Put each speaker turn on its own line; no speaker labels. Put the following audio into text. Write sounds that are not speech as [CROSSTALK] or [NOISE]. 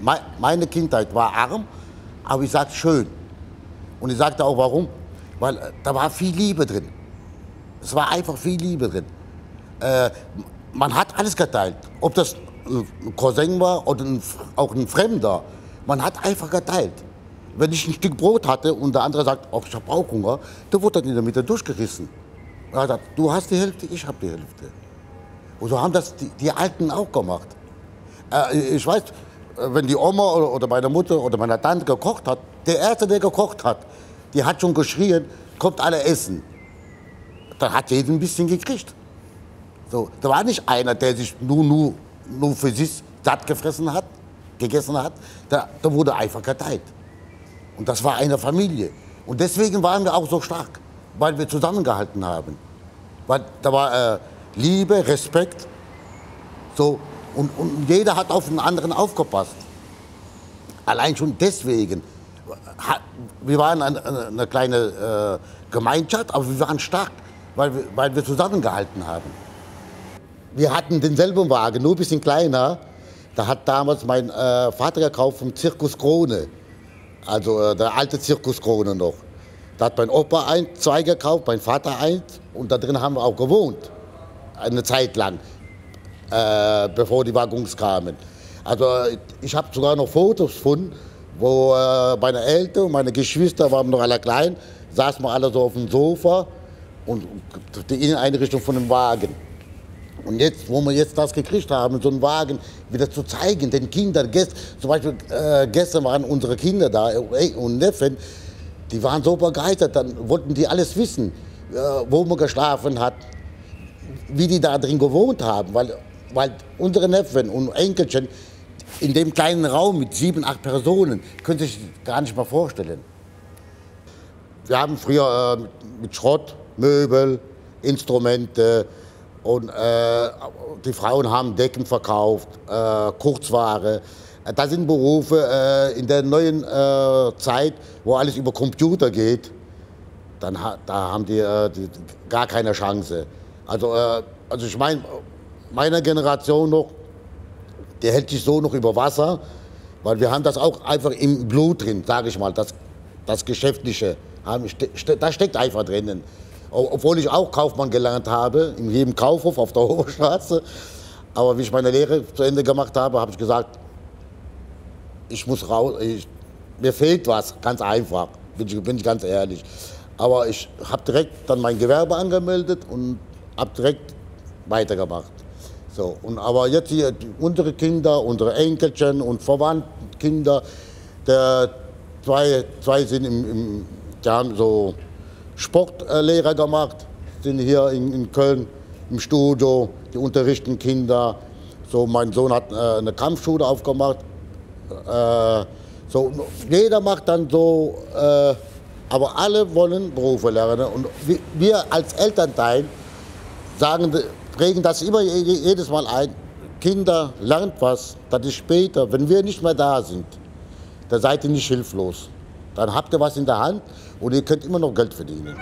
Meine Kindheit war arm, aber ich sage schön. Und ich sagte auch warum. Weil äh, da war viel Liebe drin. Es war einfach viel Liebe drin. Äh, man hat alles geteilt. Ob das ein Cousin war oder ein, auch ein Fremder. Man hat einfach geteilt. Wenn ich ein Stück Brot hatte und der andere sagt, oh, ich habe auch Hunger, dann wurde das in der Mitte durchgerissen. Er hat gesagt, du hast die Hälfte, ich habe die Hälfte. Und so haben das die, die Alten auch gemacht. Äh, ich weiß, wenn die Oma oder, meine Mutter oder meine Tante gekocht hat, der Erste, der gekocht hat, die hat schon geschrien, kommt alle essen. Dann hat jeder ein bisschen gekriegt. So, da war nicht einer, der sich nur, nur, nur für sich satt gefressen hat, gegessen hat. Da, da wurde einfach geteilt. Und das war eine Familie. Und deswegen waren wir auch so stark, weil wir zusammengehalten haben. Weil da war äh, Liebe, Respekt. So, und, und jeder hat auf den anderen aufgepasst. Allein schon deswegen. Wir waren eine, eine kleine äh, Gemeinschaft, aber wir waren stark, weil wir, weil wir zusammengehalten haben. Wir hatten denselben Wagen, nur ein bisschen kleiner. Da hat damals mein äh, Vater gekauft vom Zirkus Krone. Also äh, der alte Zirkus Krone noch. Da hat mein Opa ein, zwei gekauft, mein Vater eins und da drin haben wir auch gewohnt. Eine Zeit lang äh, bevor die Waggons kamen. Also ich habe sogar noch Fotos von, wo äh, meine Eltern und meine Geschwister waren noch alle klein, saßen wir alle so auf dem Sofa und die Inneneinrichtung von dem Wagen. Und jetzt, wo wir jetzt das gekriegt haben, so einen Wagen wieder zu zeigen, den Kindern, gest, zum Beispiel äh, gestern waren unsere Kinder da äh, und Neffen, die waren so begeistert, dann wollten die alles wissen, äh, wo man geschlafen hat, wie die da drin gewohnt haben, weil weil unsere Neffen und Enkelchen in dem kleinen Raum mit sieben, acht Personen, können sich gar nicht mal vorstellen. Wir haben früher äh, mit Schrott, Möbel, Instrumente und äh, die Frauen haben Decken verkauft, äh, Kurzware. Das sind Berufe äh, in der neuen äh, Zeit, wo alles über Computer geht. Dann, da haben die, äh, die gar keine Chance. Also, also ich meine, meiner Generation noch, der hält sich so noch über Wasser, weil wir haben das auch einfach im Blut drin, sage ich mal, das, das Geschäftliche. Das steckt einfach drinnen. Obwohl ich auch Kaufmann gelernt habe, in jedem Kaufhof auf der [LAUGHS] Hochstraße. Aber wie ich meine Lehre zu Ende gemacht habe, habe ich gesagt, ich muss raus, ich, mir fehlt was, ganz einfach, bin ich, bin ich ganz ehrlich. Aber ich habe direkt dann mein Gewerbe angemeldet und habe direkt weitergemacht. So, und aber jetzt hier unsere Kinder, unsere Enkelchen und Verwandtenkinder, der zwei, zwei sind im, im, die haben so Sportlehrer gemacht, sind hier in, in Köln im Studio, die unterrichten Kinder. So, mein Sohn hat äh, eine Kampfschule aufgemacht. Äh, so, jeder macht dann so, äh, aber alle wollen Berufe lernen. Und wir als Elternteil sagen, prägen das immer jedes Mal ein. Kinder, lernt was, das ist später, wenn wir nicht mehr da sind, dann seid ihr nicht hilflos. Dann habt ihr was in der Hand und ihr könnt immer noch Geld verdienen.